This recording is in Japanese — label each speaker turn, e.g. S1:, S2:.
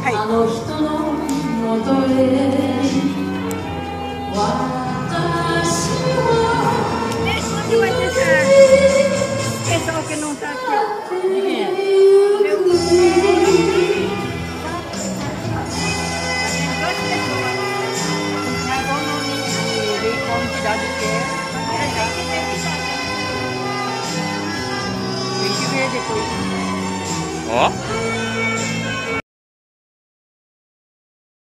S1: はい、あ
S2: の人の元へ私は
S1: Essa vai ser. Essa vai ser não tá aqui, ó.
S3: depois. Ó.